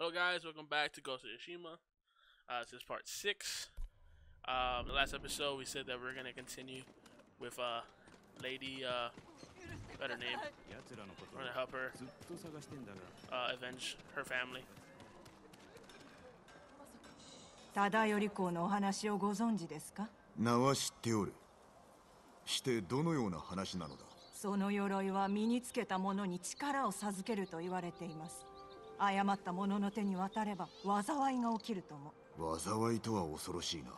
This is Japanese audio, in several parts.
Hello, guys. Welcome back to Ghost of Tsushima. Uh, this is part six. Um, the last episode, we said that we are gonna continue with uh, Lady. Uh, better name. We're gonna help her uh, avenge her family. 忠頼公のお話をご存知ですか名は知っておるしてどのような話なのだその鎧は身につけた者に力を授けると言われています誤った者の手に渡れば災いが起きるとも災いとは恐ろしいな。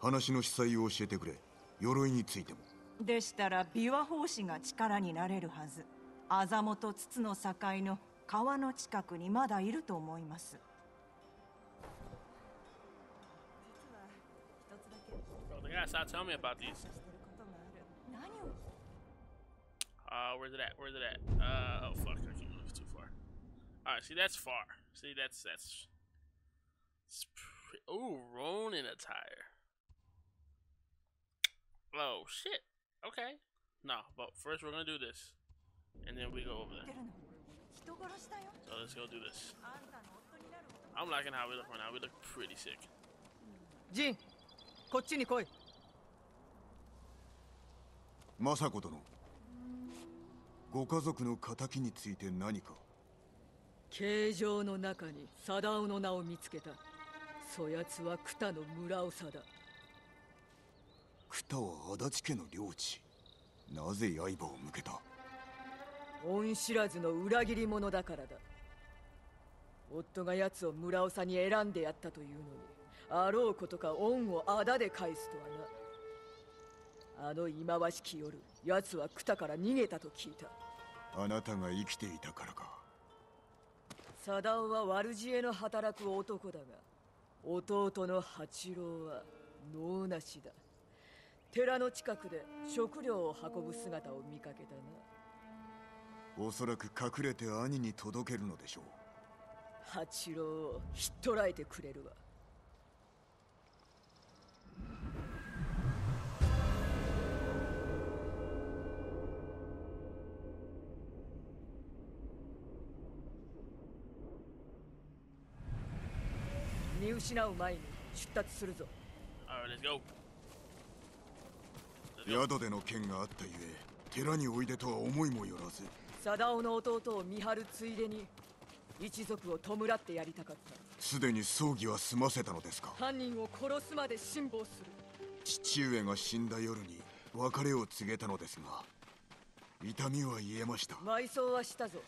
話の司祭を教えてくれ。鎧についても。でしたら琵琶法師が力になれるはず。あざもと筒の境の川の近くにまだいると思います。About these. Uh, where's it at? Where's it at? Uh, oh fuck, I Alright, see, that's far. See, that's, that's... Ooh, Ronin attire. Oh, shit. Okay. No, but first we're gonna do this. And then we go over there. So let's go do this. I'm liking how we look right now. We look pretty sick. ジンこっちに来い政子殿ご家族の仇について何か 形状の中に貞夫の名を見つけた。そやつはクタの村長だ。クタは足立家の領地。なぜ刃を向けた？恩知らずの裏切り者だからだ。夫が奴を村長に選んでやったというのにあろうことか恩をあだで返すとはな。あの忌まわしき夜奴はクタから逃げたと聞いた。あなたが生きていたからか貞夫は悪知恵の働く男だが弟の八郎は能なしだ。寺の近くで食料を運ぶ姿を見かけたな。おそらく隠れて兄に届けるのでしょう。八郎をひっ捕らえてくれるわ見失う前に出立するぞ.宿での件があったゆえ寺においでとは思いもよらず。貞夫の弟を見張るついでに一族を弔ってやりたかった。すでに葬儀は済ませたのですか？犯人を殺すまで辛抱する。父上が死んだ夜に別れを告げたのですが痛みは癒えました。埋葬はしたぞ。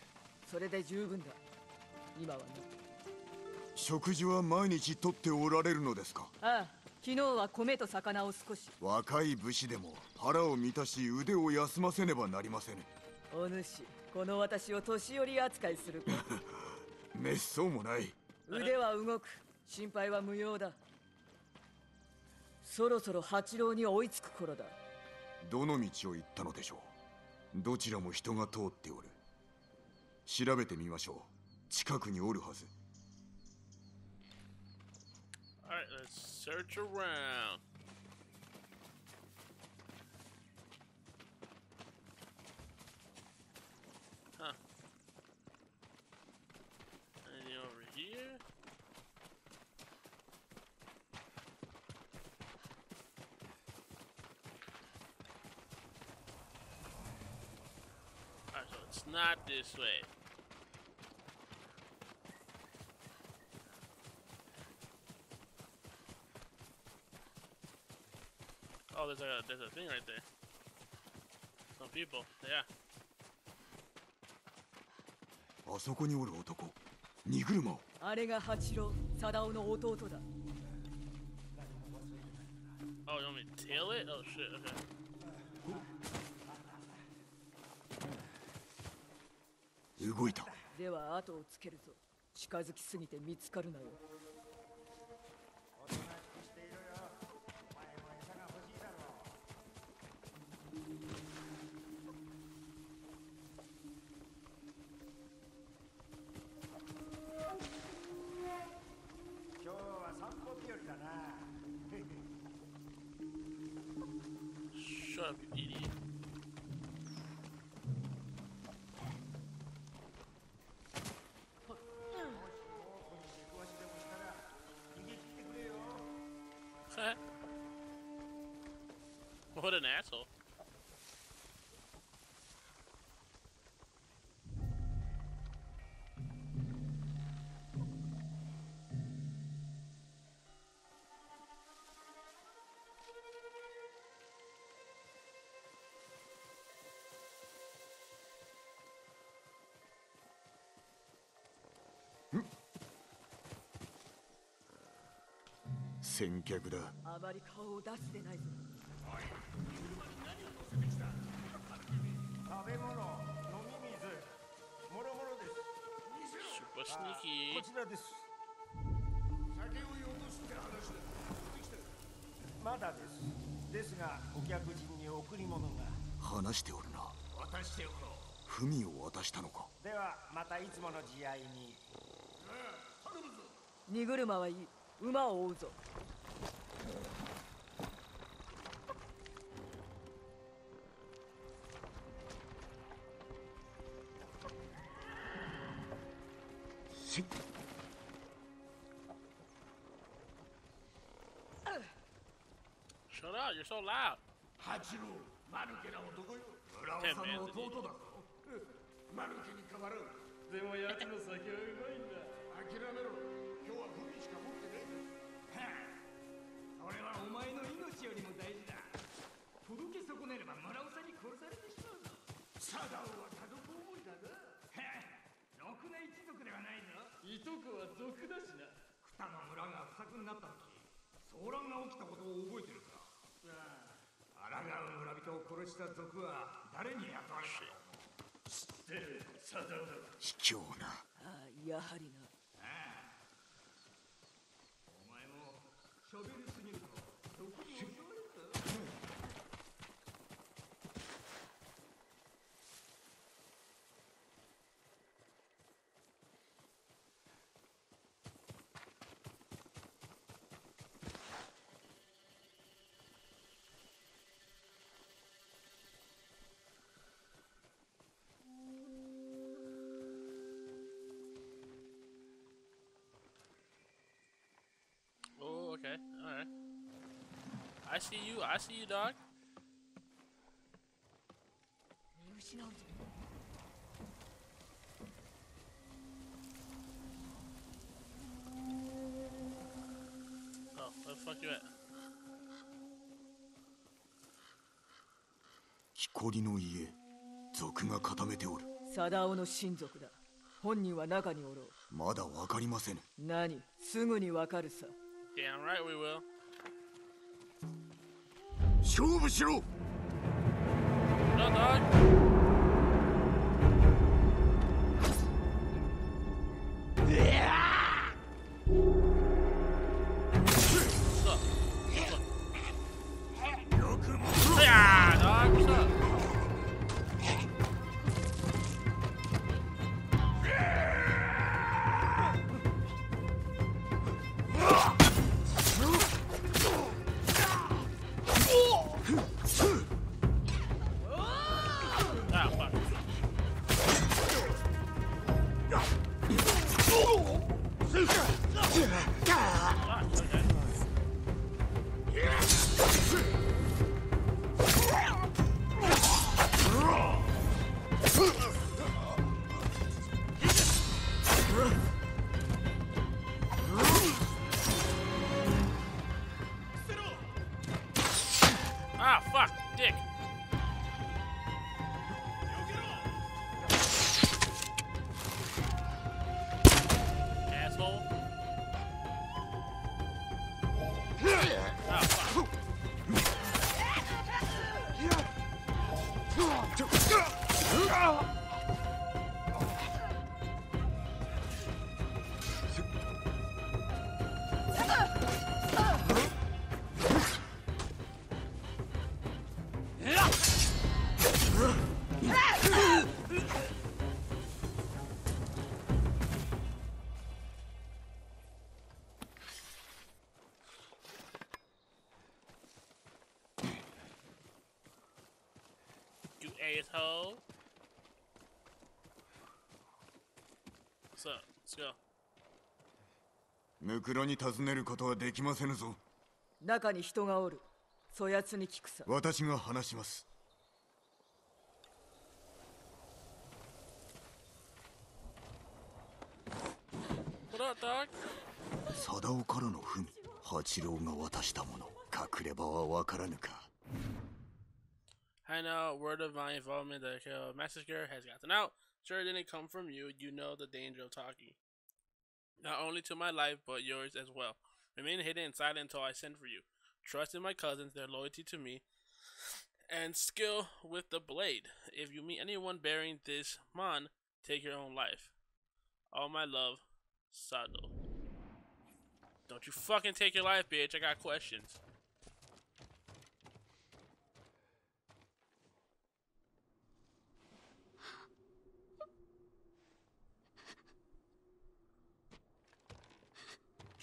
それで十分だ。今はな食事は毎日とっておられるのですか？ああ昨日は米と魚を少し。若い武士でも腹を満たし腕を休ませねばなりませぬ。お主この私を年寄り扱いするか。めっそうもない。腕は動く心配は無用だ。そろそろ八郎に追いつく頃だ。どの道を行ったのでしょう？どちらも人が通っておる。調べてみましょう。近くにおるはず Alright, let's search around. Huh. Anything over here? Alright, so it's not this way. There's a there's a thing right there. Some people, yeah. あそこにおる男荷車をあれが八郎貞夫の弟だ Oh, you want me to tail it? Oh shit, okay. 動いたでは後をつけるぞ近づきすぎて見つかるなよ Shut up, you idiot. what an asshole. 先客だ。あまり顔を出すでないぞ。食べ物飲み水。もろもろです。Super あ sneaky. こちらです。まだです。ですがお客人に贈り物が。話しておるな。文を渡したのか。ではまたいつもの慈愛に。荷車はいい。馬を追うぞだ諦めろ今日は文しか持ってねえはあそれはお前の命よりも大事だ届け損ねれば村尾さんに殺されてしまうぞサダオは家族思いだなろくな一族ではないぞいとこは族だしな二の村が不作になった時騒乱が起きたことを覚えてる人を殺した族は誰に雇われたの知ってるサダオだ卑怯なああやはりな。お前もしょべりすぎると族に襲われるぞ Oh, okay. Alright. I see you. I see you, dog. 見失うぞ Oh, where the fuck you at? 木こりの家族が固めておるサダオの親族だ本人は中におろうまだわかりませぬ何すぐにわかるさ Damn right we will. 勝負しろ。Asshole. So, let's go. ムクロに尋ねることはできませぬぞ中に人がおるそやつに聞くさ私が話します。貞夫からの文。八郎が渡したもの。隠れ場はわからぬか。I know word of my involvement in the massacre has gotten out. Sure, it didn't come from you. You know the danger of talking. Not only to my life, but yours as well. Remain hidden and silent until I send for you. Trust in my cousins, their loyalty to me, and skill with the blade. If you meet anyone bearing this mon, take your own life. All my love, Sado. Don't you fucking take your life, bitch. I got questions.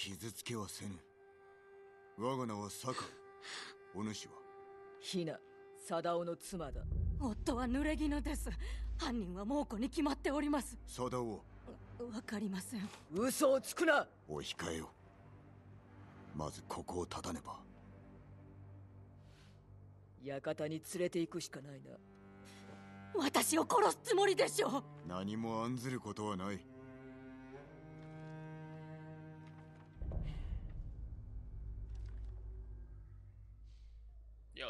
傷つけはせぬ。我が名は酒井。お主は？ひな貞夫の妻だ夫は濡れ衣です犯人は猛虎に決まっております貞夫。わかりません嘘をつくなお控えよ。まずここを立たねば。館に連れて行くしかないな私を殺すつもりでしょう何も案ずることはない。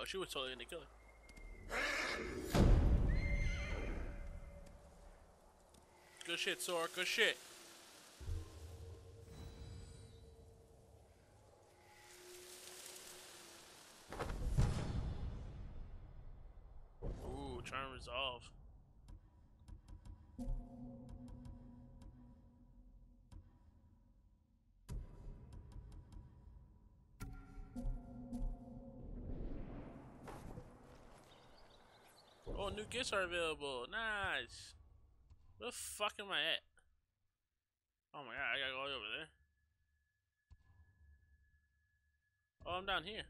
Yo, she was totally gonna kill her. Good shit, Sora. Good shit. Ooh, trying to resolve. Oh, new gifts are available. Nice. Where the fuck am I at? Oh my god, I gotta go all over there. Oh, I'm down here.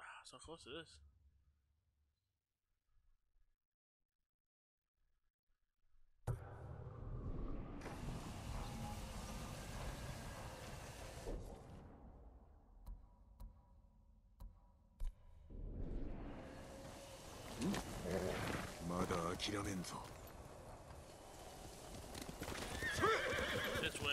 Ah, so close to this. 諦めんぞ。This way.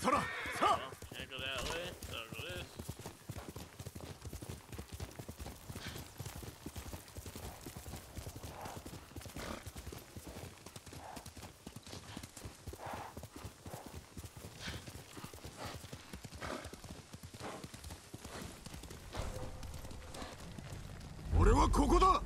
Sora! Oh, can't go that way. So I'll go this. Sora! 俺はここだ。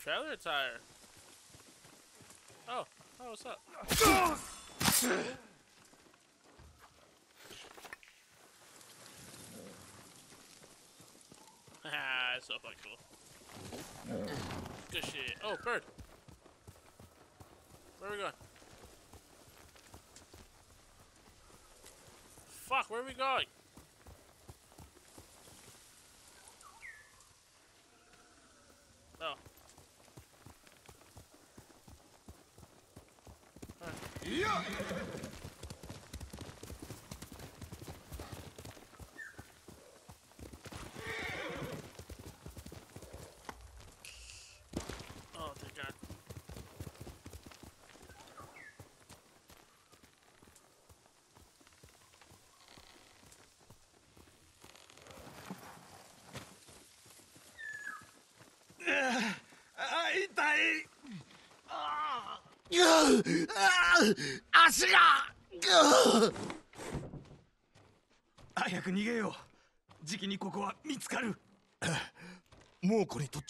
Traveler Tire. Oh, oh, what's up? Haha, so fucking cool. Good shit. Oh, bird. Where are we going? Fuck, where are we going?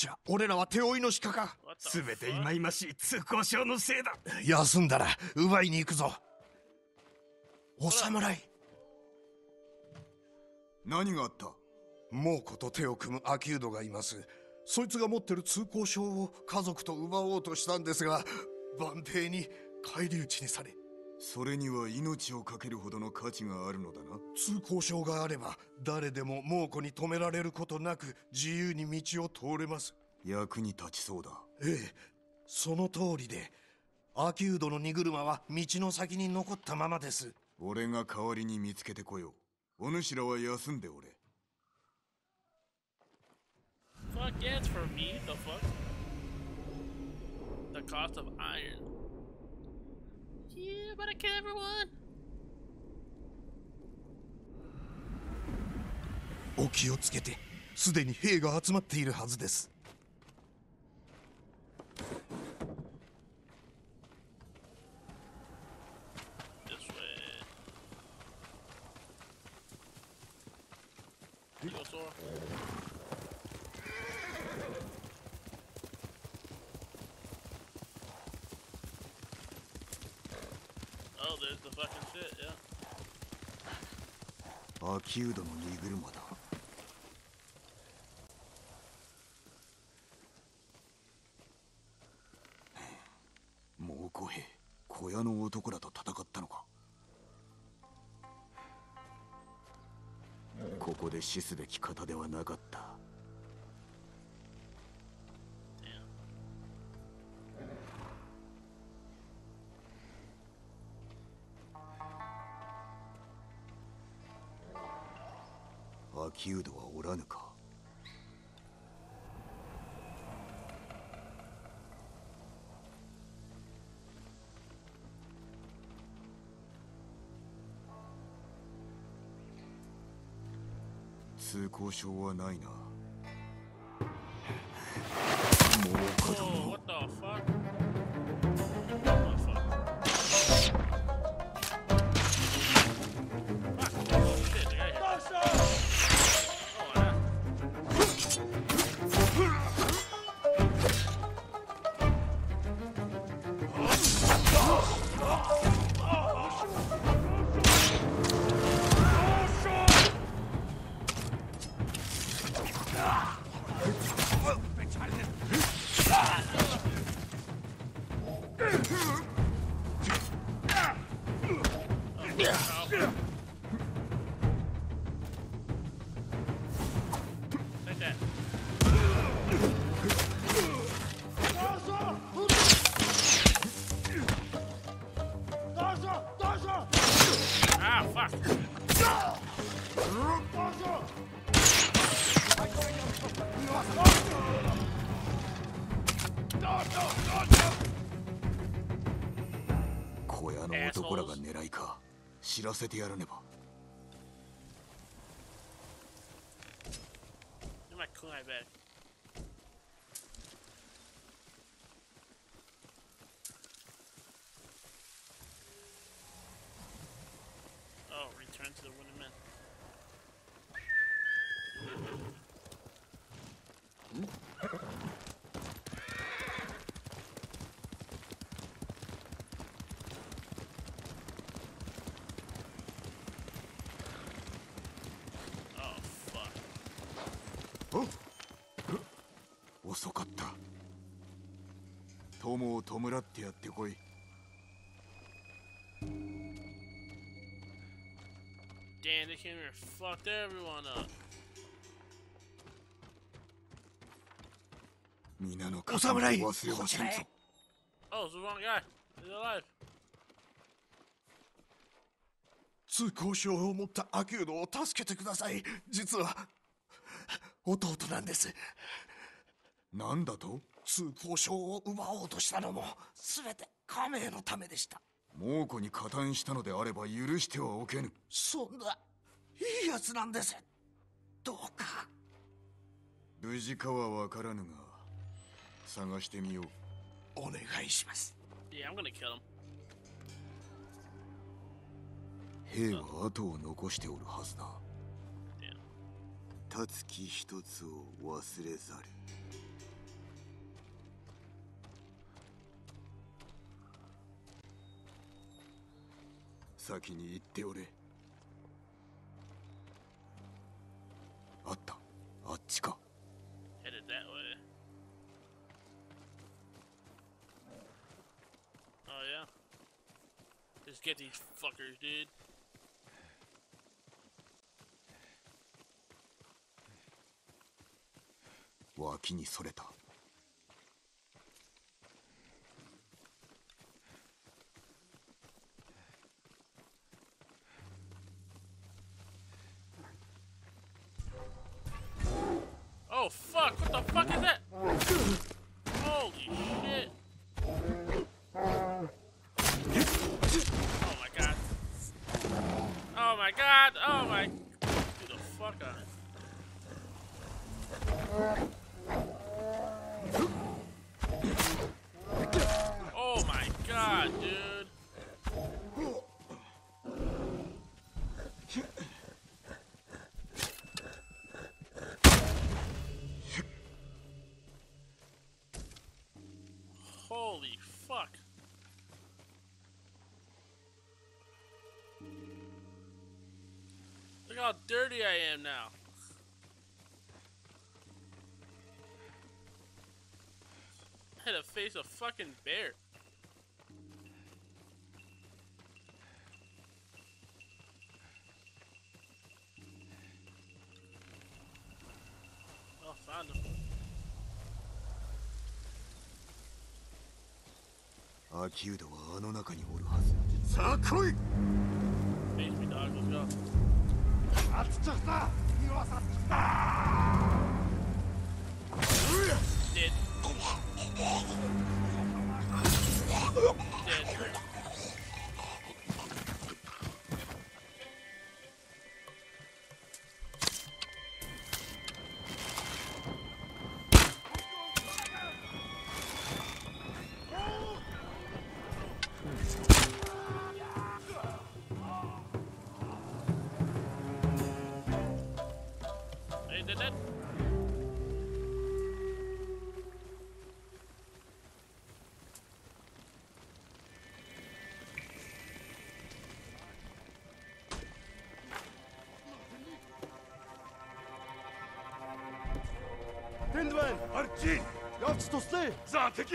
猛虎にとっちゃ俺らは手負いの鹿か。べて忌々しい通行証のせいだ。休んだら奪いに行くぞ。お侍。何があった？猛虎と手を組むアキュードがいます。そいつが持ってる通行証を家族と奪おうとしたんですが万兵に返り討ちにされそれには命を懸けるほどの価値があるのだな通行証があれば誰でも猛虎に止められることなく自由に道を通れます役に立ちそうだええその通りでアキュードの荷車は道の先に残ったままです俺が代わりに見つけてこようお主らは休んでおれ Fuck yeah, it's for me. The fuck? The cost of iron. Yeah, but I kill everyone. お気をつけてすでに兵が集まっているはずです This way. You go, Sora. 秋うドの荷車だ。もう小兵小屋の男らと戦ったのか。ここで死すべき方ではなかった。アキュードはおらぬか？通行証はないな。知らせてやらね。ば Get my kunai back. Oh, return to the wooden men. Oh, fuck. 遅かった友を弔ってやってこい Damn, they came here and fucked everyone up. 皆のお侍忘れはせんぞ Oh, it's the wrong guy. He's alive. 通行証を持ったアキュードを助けてください実は弟なんですなんだと通行証を奪おうとしたのも全て亀名のためでした。猛虎に加担したのであれば許してはおけぬ。そんないいやつなんです。どうか。無事かは分からぬが探してみよう。お願いします。Yeah, I'm gonna kill him. 兵は後を残しておるはずだ。立つ木一つを忘れざる。先に行っておれあったあっちか Headed that way. Oh yeah. Just get these fuckers, dude. Wa 脇 dirty I am now. I had to face a fucking bear. Oh, found him. 秋人はあの中におるはずさあ来い Face me, dog. Let's go. Алдчихлаа. Би бас алдчихлаа. Дээд. っち奴とてザ敵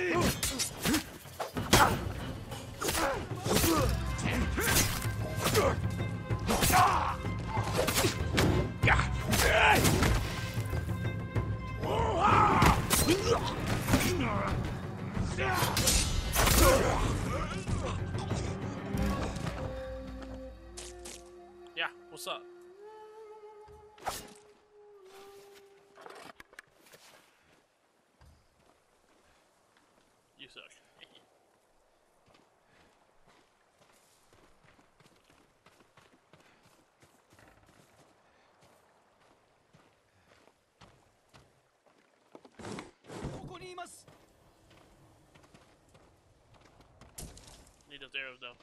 Need those arrows though.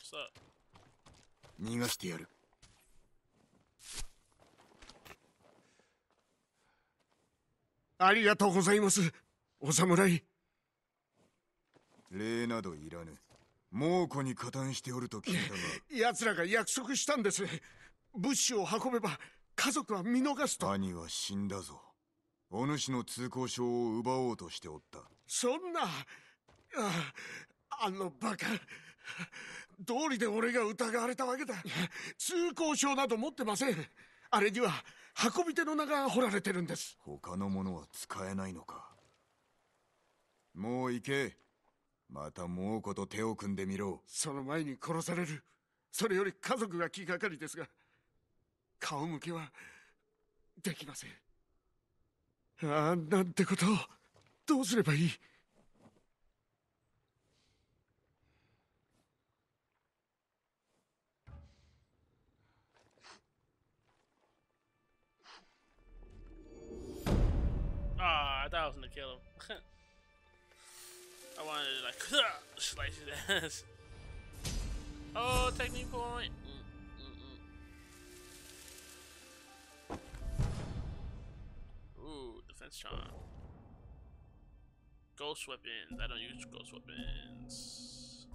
What's up? 逃がしてやる。ありがとうございますお侍。礼などいらぬ。猛虎に加担しておると聞いたが。奴らが約束したんです。物資を運べば家族は見逃すと。兄は死んだぞ。お主の通行証を奪おうとしておった。そんなああのバカ。道理で俺が疑われたわけだ。通行証など持ってません。あれには運び手の名が彫られてるんです。他のものは使えないのか。もう行け。また猛虎と手を組んでみろ。その前に殺される。それより家族が気がかりですが。顔向けはできません。ああなんてことを。どうすればいい？Ah, I thought I was gonna kill him. I wanted to like slice his ass. Oh, technique point. Mm, mm, mm. Ooh, defense charm. Ghost weapons. I don't use ghost weapons.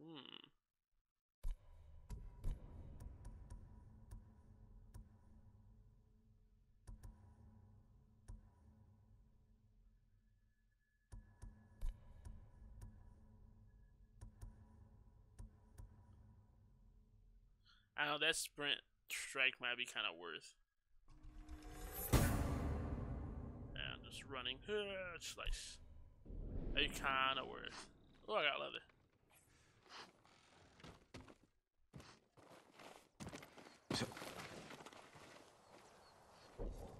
Hmm. I know that sprint strike might be kind of worth. And just running, slice. They kind of worth. Oh, I got leather.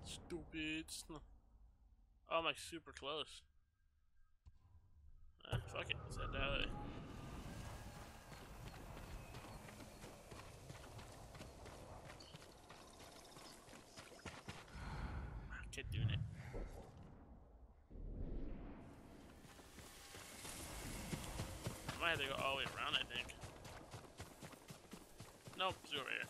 Stupid. Oh, I'm like super close. Ah, fuck it. Let's head that way. Keep doing it. I might have to go all the way around, I think. Nope, it's over here.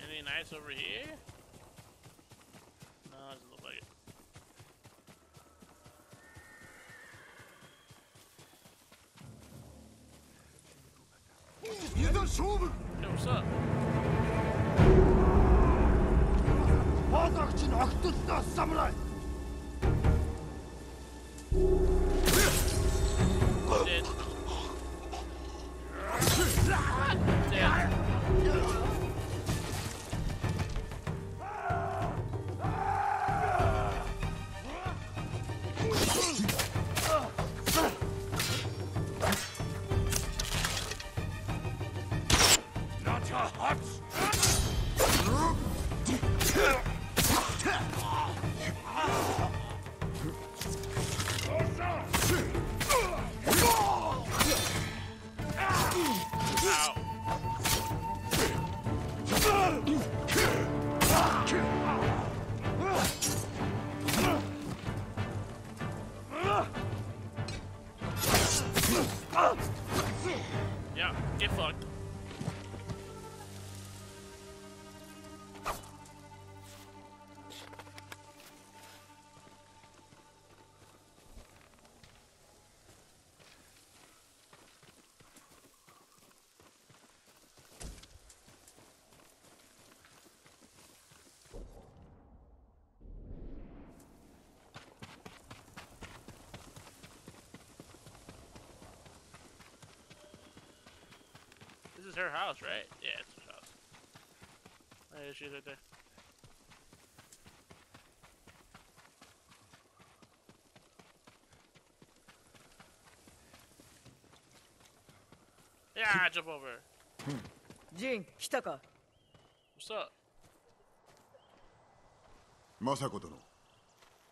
Anything nice over here? Her house, right? Yeah, it's her house. There she is right there. Yeah, jump over. ジン来たか What's up? 政子殿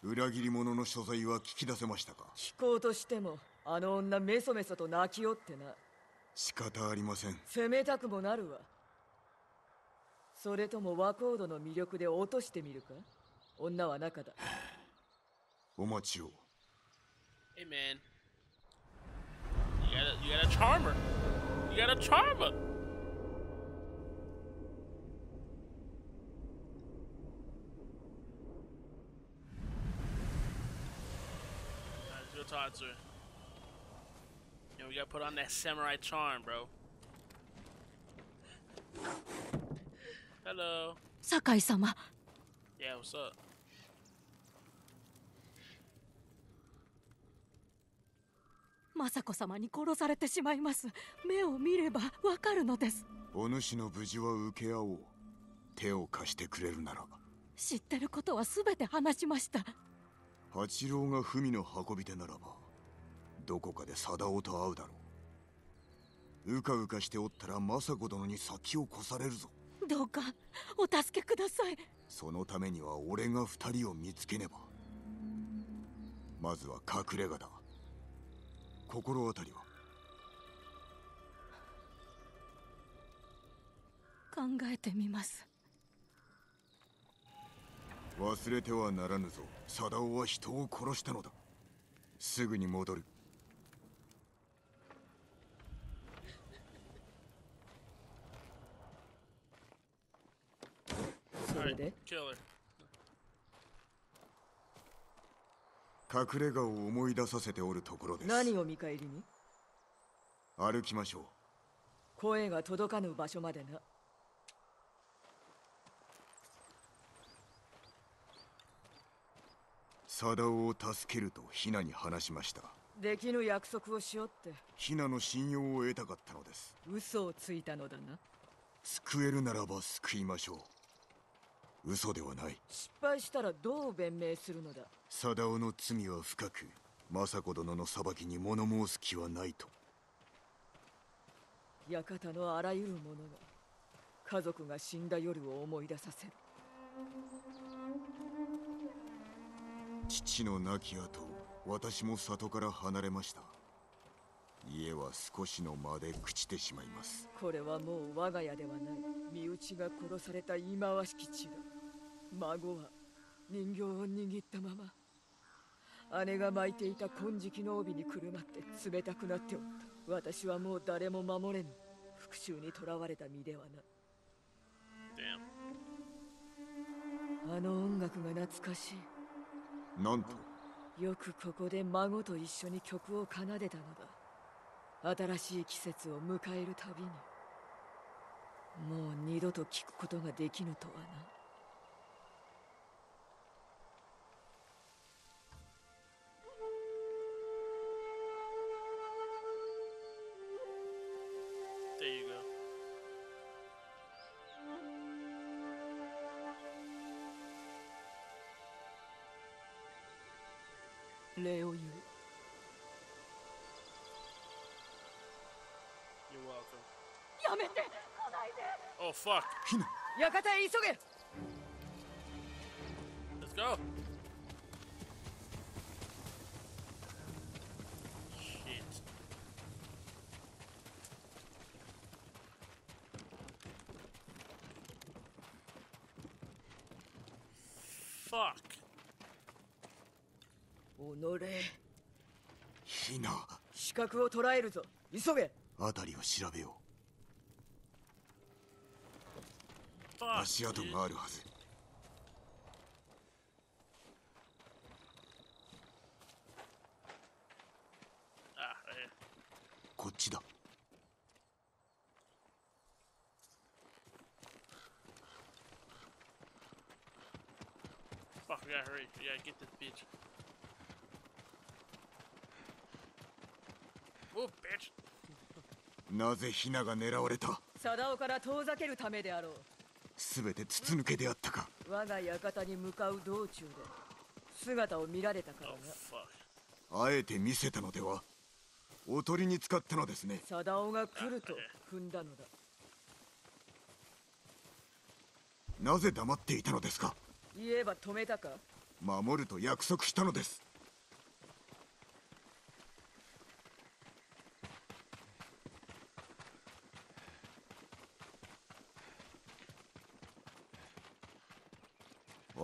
裏切り者の所在は聞き出せましたか聞こうとしてもあの女メソメソと泣きよってな仕方ありません責めたくもなるわそれとも和コードの魅力で落としてみるか女は中だお待ちを Hey man. You gotta you gotta charm her. You gotta charm her. Alright, know, we gotta put on that samurai charm, bro. Hello. 酒井様 Yeah, what's up? 雅子様に殺されてしまいます目を見ればわかるのですお主の無事は受け合おう手を貸してくれるなら知ってることは全て話しました八郎が文の運び手ならばどこかで貞夫と会うだろう。うかうかしておったら政子殿に先を越されるぞ。どうかお助けください。そのためには俺が二人を見つけねば。まずは隠れ家だ。心当たりは？考えてみます。忘れてはならぬぞ。貞夫は人を殺したのだ。すぐに戻るそれで.隠れ家を思い出させておるところです。何を見返りに？歩きましょう。声が届かぬ場所までな。貞夫を助けるとヒナに話しました。できぬ約束をしようって。ヒナの信用を得たかったのです。嘘をついたのだな。救えるならば救いましょう嘘ではない。失敗したらどう弁明するのだ？貞夫の罪は深く政子殿の裁きに物申す気はないと。館のあらゆるものが家族が死んだ夜を思い出させる。父の亡き後私も里から離れました。家は少しの間で朽ちてしまいます。これはもう我が家ではない。身内が殺された忌まわしき地だ孫は人形を握ったまま姉が巻いていた金色の帯にくるまって冷たくなっておった。私はもう誰も守れぬ復讐にとらわれた身ではな Damn. あの音楽が懐かしなんと？いよくここで孫と一緒に曲を奏でたのだ。新しい季節を迎えるたびに。もう二度と聞くことができぬとはな fuck. ヒナ館へ急げ Let's go. Shit. Fuck. 己ヒナ視覚を捉えるぞ急げ辺りを調べよ Fuck. う足跡.があるはず Ah. こっちだ Fuck, we gotta hurry. We gotta get this bitch. Move, bitch. なぜヒナが狙われた貞夫から遠ざけるためであろう全て筒抜けであったか。我が館に向かう道中で姿を見られたから Oh, な.あえて見せたのでは。おとりに使ったのですね。貞夫が来ると踏んだのだ。なぜ黙っていたのですか？言えば止めたか？守ると約束したのです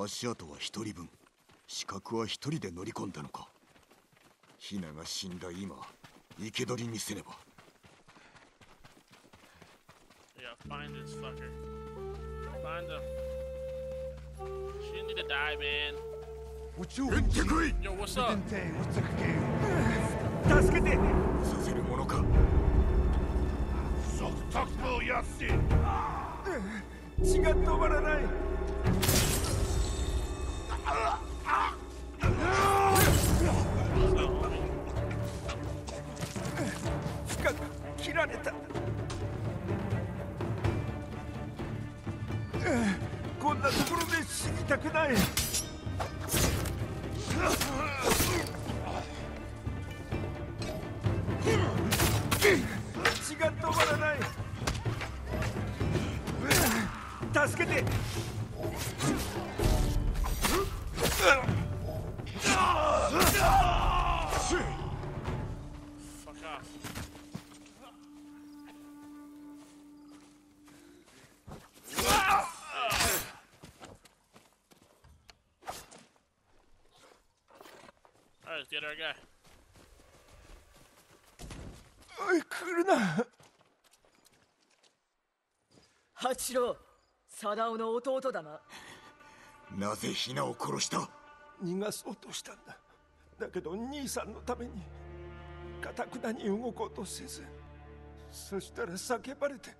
足跡は一人分。資格は一人で乗り込んだのか。ヒナが死んだ今生け捕りにせねば。Yeah, find this fucker. Find him. She need to die, man. 撃ってこい! Yo, what's up? 助けてさせるものか血が止まらないられた。こんなところで死にたくない。Get our guy. おい来るな八郎貞夫の弟だななぜヒナを殺した逃がそうとしたんだだけど兄さんのためにかたくなに動こうとせずそしたら叫ばれて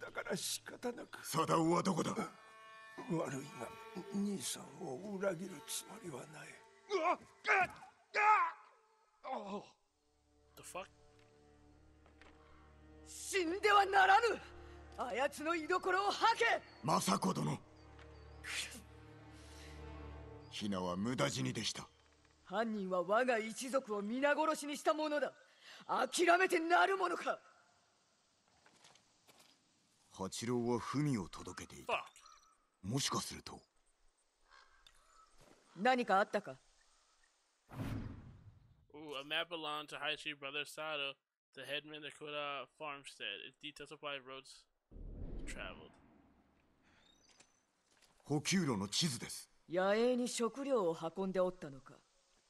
だから仕方なくサダオはどこだ悪いが兄さんを裏切るつもりはない The fuck? 死んではならぬ。あやつの居所を吐け。政子殿。ヒナは無駄死にでした。犯人は我が一族を皆殺しにしたものだ。諦めてなるものか。八郎は文を届けていた.もしかすると。何かあったか？A map belonged to High Chief Brother Sato, the headman of Koda farmstead. It details supply roads traveled. 補給路の地図です。野営に食料を運んでおったのか。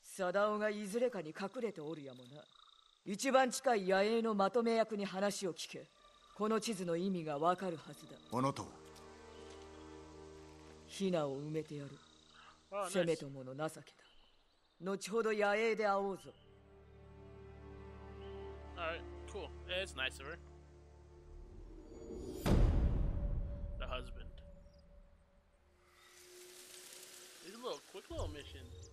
貞夫がいずれかに隠れておるやもな。一番近い野営のまとめ役に話を聞け。この地図の意味がわかるはずだ。あなたはヒナを埋めてやる。Oh, せめ.ともの情けだ。後ほど野営で会おうぞ Alright, cool. It's nice of her. The husband. These little quick little missions.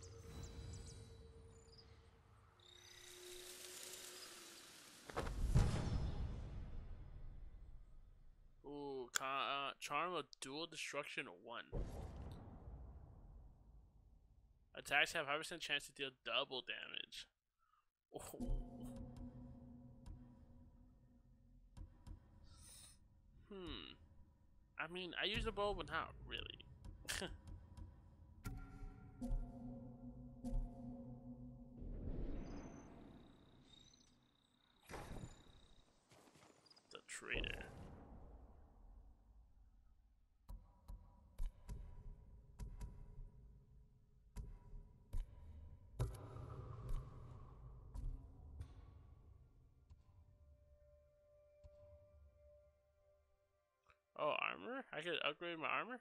Ooh, uh, charm of dual destruction one. Attacks have 5% chance to deal double damage. Hmm. I mean, I use the bow, but not really. the traitor. Oh, armor? I could upgrade my armor?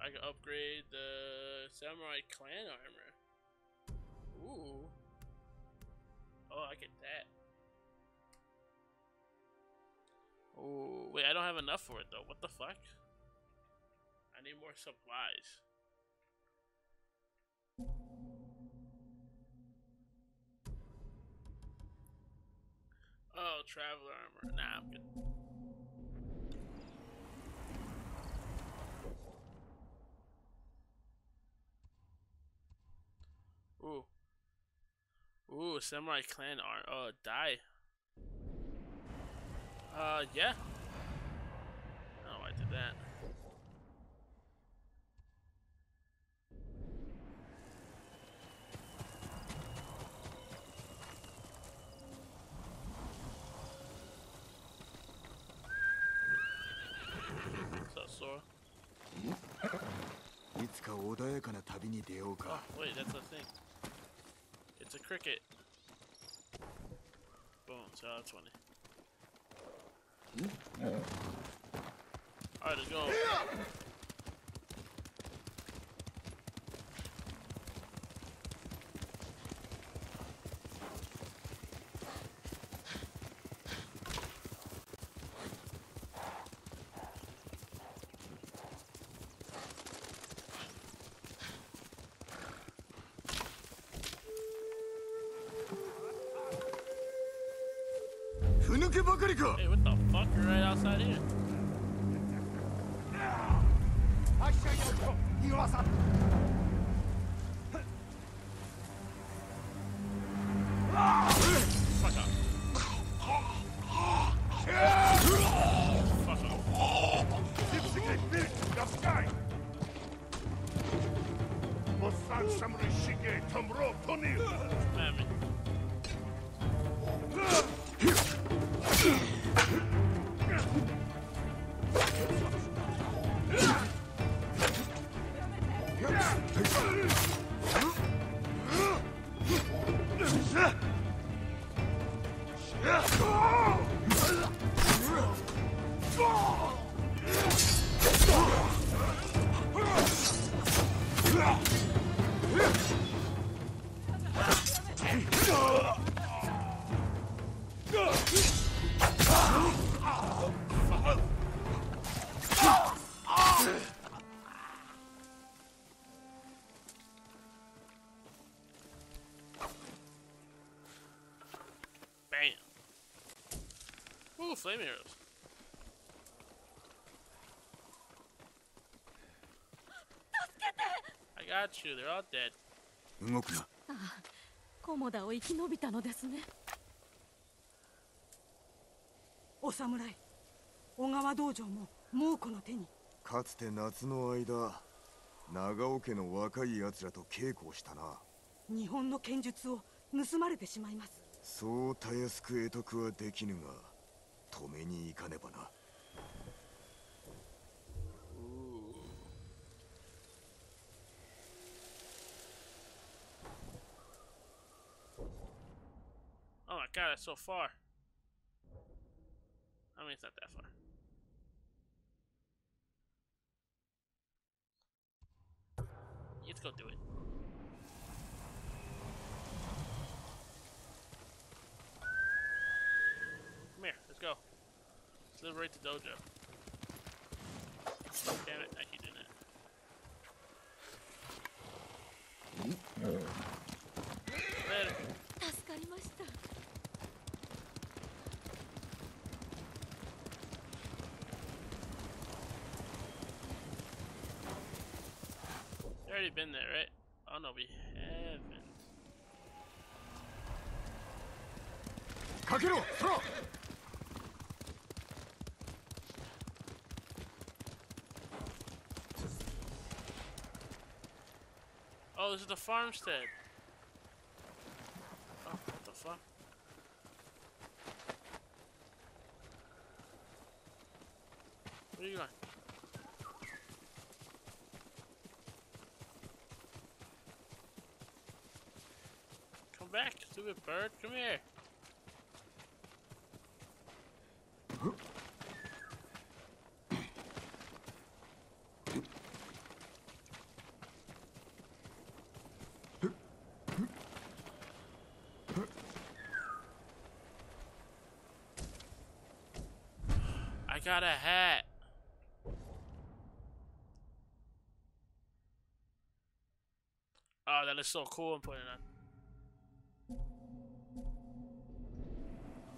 I could upgrade the Samurai Clan armor. Ooh. Oh, I get that. Oh, wait, I don't have enough for it though. What the fuck? I need more supplies. Oh, traveler armor. Nah, I'm good. Ooh. Ooh, Samurai Clan armor. Oh, die. Uh, yeah. Oh, I did that. Oh, wait, that's the thing. It's a cricket. Boom, so that's funny. Hmm? Alright, let's go. Hey, what the fuck? You're right outside here. Flame arrows. I got you. They're all dead. 動くなコモダを生き延びたのですねお侍小川道場も猛虎の手にかつて夏の間長尾家の若い奴らと稽古をしたな日本の剣術を盗まれてしまいますそうたやすく得得はできぬが止めに行かねばな Oh my god, that's so far. I mean, it's not that far. Let's go do it. Come here, let's go. Let's liberate the dojo. Damn it, I keep doing that. Later. 助かりました You already been there, right? Oh no, we haven't. かけろそ Oh, this is the farmstead. Oh, what the fuck? Where are you going? Come back, stupid bird. Come here. Hat. Oh, that looks so cool. I'm putting on.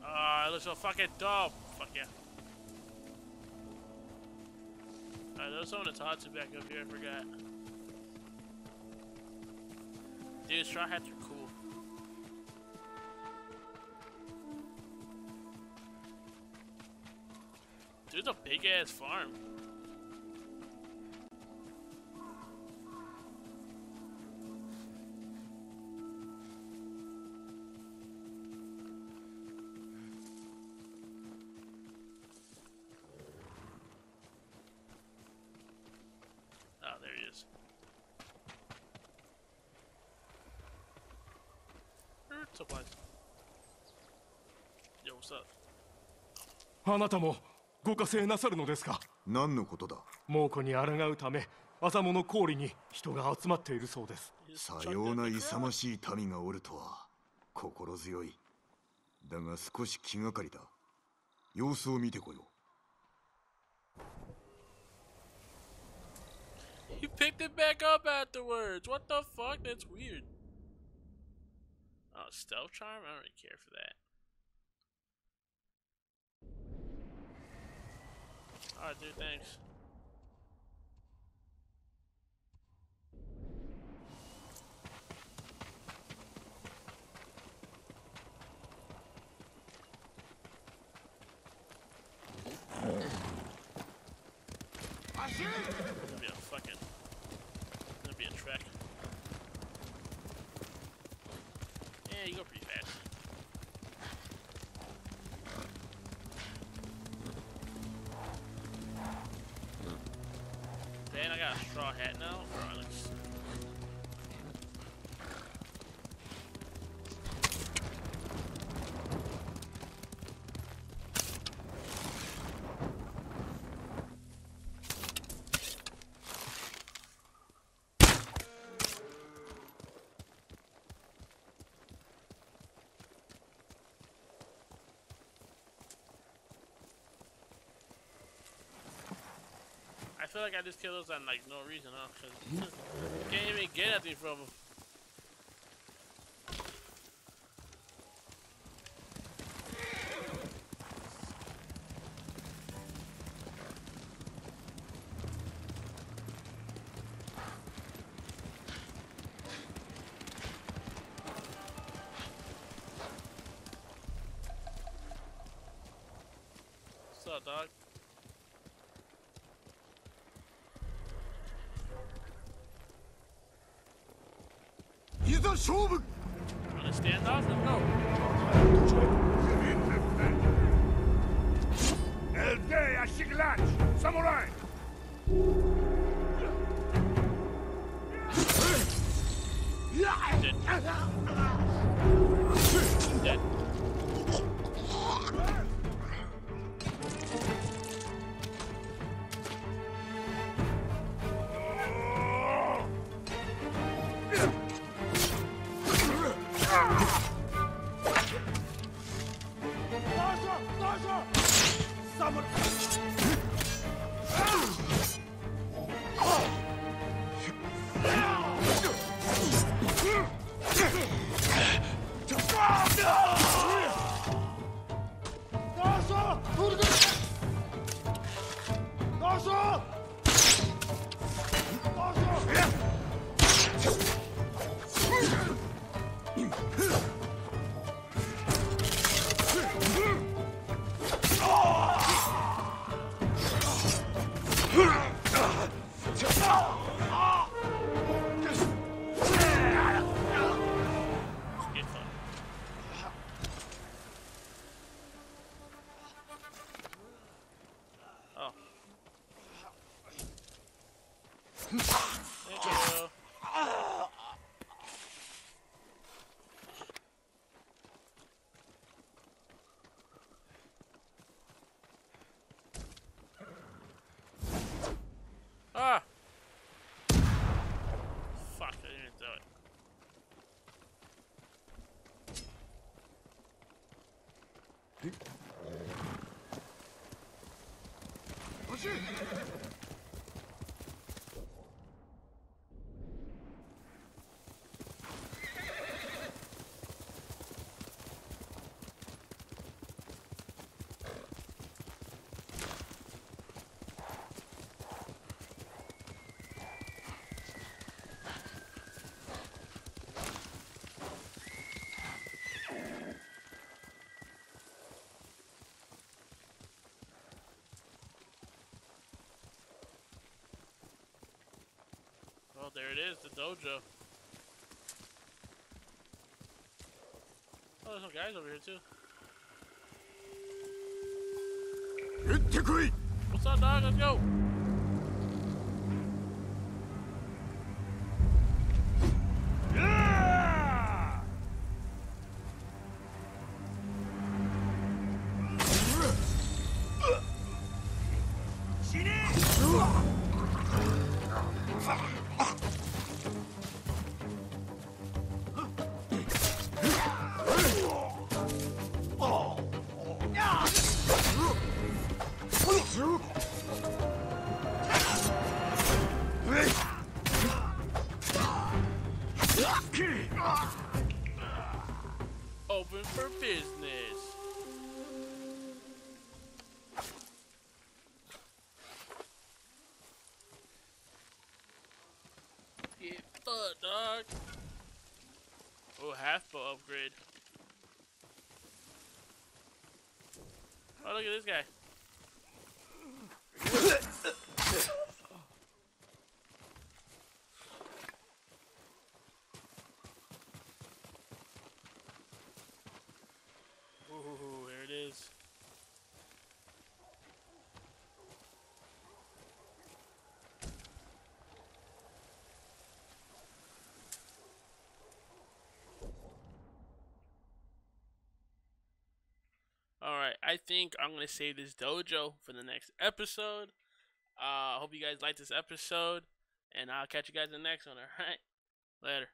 Oh, it looks so fucking dope. Fuck yeah. Alright, there was someone to Tatsu back up here. I forgot. Dude, straw hats big ass farm. Oh, there he is. Er, Supplies. Yo, what's up? あなたも ご加勢なさるのですか何のことだ猛虎に抗うため麻物氷に人が集まっているそうですさような勇.ましい民がおるとは心強いだが少し気がかりだ様子を見てこよう He picked it back up afterwards. What the fuck? That's weird. Oh, stealth charm? I don't really care for that. Alright, dude, thanks. Fucking. Gonna be a trek. Yeah, you go pretty got a straw hat now. Feel like I just killed those on like no reason, huh? Cause can't even get anything from them. Elde a Shiglach! Samurai! Oh, There it is, the dojo. Oh, there's some guys over here too. What's up, dog? Let's go. Business. Get fucked, dog. Oh, half bow upgrade. Oh, look at this guy. Ooh, there it is. Alright, I think I'm to save this dojo for the next episode. Uh, I hope you guys like this episode, and I'll catch you guys in the next one, alright? Later.